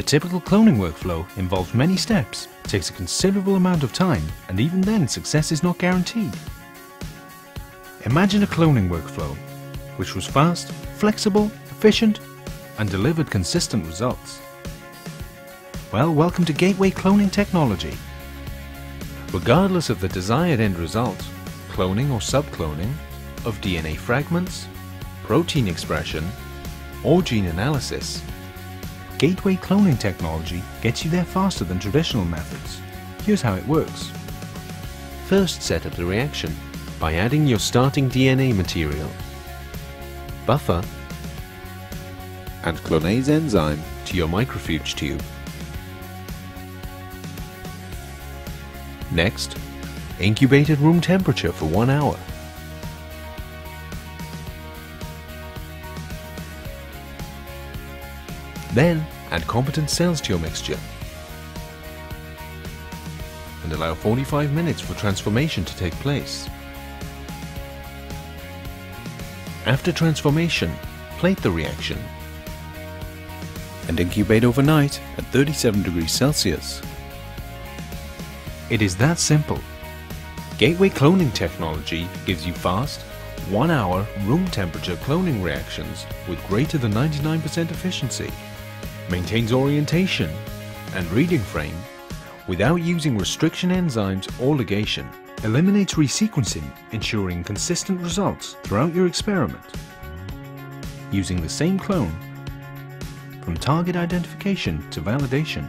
The typical cloning workflow involves many steps, takes a considerable amount of time, and even then success is not guaranteed. Imagine a cloning workflow, which was fast, flexible, efficient, and delivered consistent results. Well, welcome to Gateway Cloning Technology. Regardless of the desired end result, cloning or subcloning, of DNA fragments, protein expression, or gene analysis, Gateway cloning technology gets you there faster than traditional methods. Here's how it works. First set up the reaction by adding your starting DNA material, buffer, and clonase enzyme to your microfuge tube. Next, incubate at room temperature for one hour. Then add competent cells to your mixture and allow 45 minutes for transformation to take place. After transformation, plate the reaction and incubate overnight at 37 degrees Celsius. It is that simple. Gateway cloning technology gives you fast, one hour room temperature cloning reactions with greater than 99% efficiency maintains orientation and reading frame without using restriction enzymes or ligation, eliminates resequencing, ensuring consistent results throughout your experiment. Using the same clone, from target identification to validation.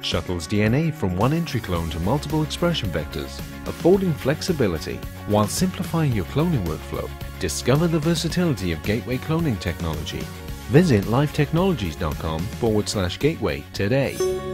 Shuttles DNA from one entry clone to multiple expression vectors, affording flexibility while simplifying your cloning workflow. Discover the versatility of Gateway cloning technology Visit lifetechnologies.com forward slash gateway today.